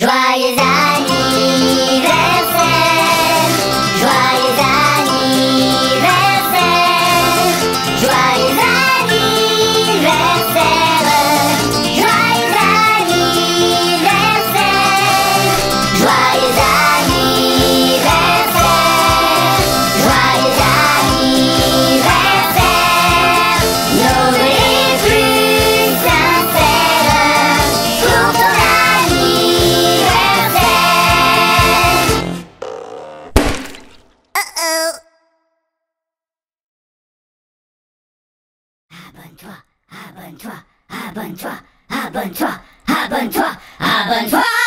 Glórias a Abenteuer, Abenteuer, Abenteuer, Abenteuer, Abenteuer, Abenteuer.